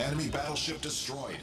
Enemy battleship destroyed.